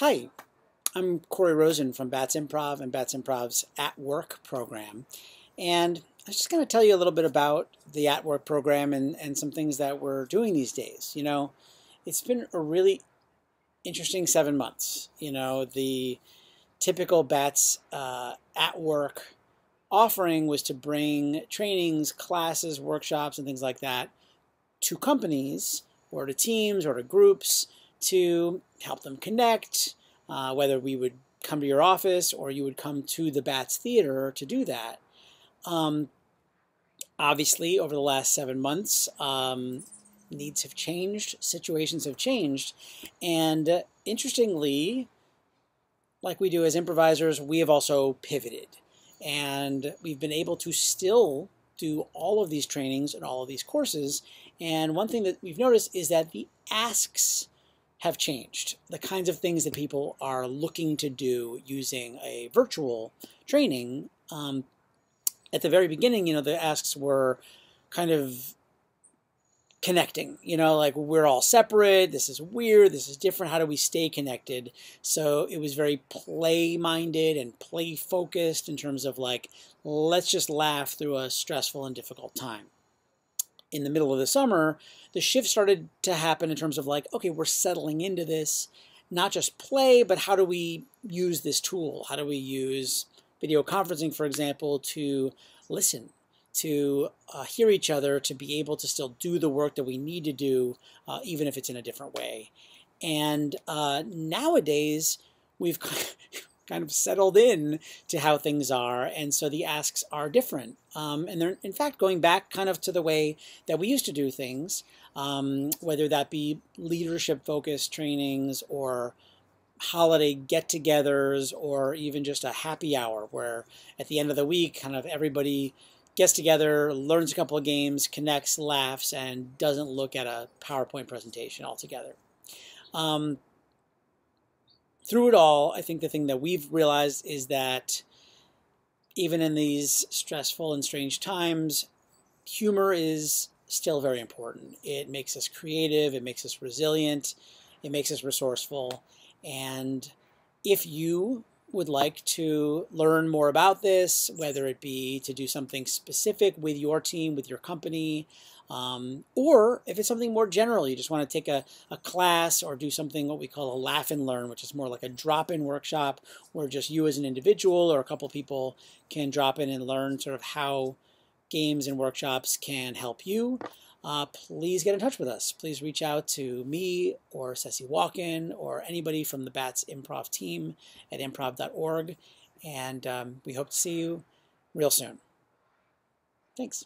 Hi, I'm Corey Rosen from Bats Improv and Bats Improv's At Work program. And I'm just going to tell you a little bit about the At Work program and, and some things that we're doing these days. You know, it's been a really interesting seven months. You know, the typical Bats uh, At Work offering was to bring trainings, classes, workshops, and things like that to companies or to teams or to groups to help them connect, uh, whether we would come to your office or you would come to the Bats Theater to do that. Um, obviously, over the last seven months, um, needs have changed, situations have changed, and uh, interestingly, like we do as improvisers, we have also pivoted. And we've been able to still do all of these trainings and all of these courses. And one thing that we've noticed is that the asks have changed. The kinds of things that people are looking to do using a virtual training. Um, at the very beginning, you know, the asks were kind of connecting, you know, like we're all separate, this is weird, this is different, how do we stay connected? So it was very play minded and play focused in terms of like, let's just laugh through a stressful and difficult time in the middle of the summer, the shift started to happen in terms of like, okay, we're settling into this, not just play, but how do we use this tool? How do we use video conferencing, for example, to listen, to uh, hear each other, to be able to still do the work that we need to do, uh, even if it's in a different way. And uh, nowadays, we've kind of settled in to how things are, and so the asks are different. Um, and they're, in fact, going back kind of to the way that we used to do things, um, whether that be leadership focused trainings or holiday get togethers or even just a happy hour where at the end of the week, kind of everybody gets together, learns a couple of games, connects, laughs, and doesn't look at a PowerPoint presentation altogether. Um, through it all, I think the thing that we've realized is that even in these stressful and strange times, humor is still very important. It makes us creative, it makes us resilient, it makes us resourceful. And if you would like to learn more about this, whether it be to do something specific with your team, with your company, um, or if it's something more general, you just want to take a, a class or do something what we call a laugh and learn, which is more like a drop in workshop where just you as an individual or a couple people can drop in and learn sort of how games and workshops can help you. Uh, please get in touch with us. Please reach out to me or Ceci Walken or anybody from the BATS improv team at improv.org. And um, we hope to see you real soon. Thanks.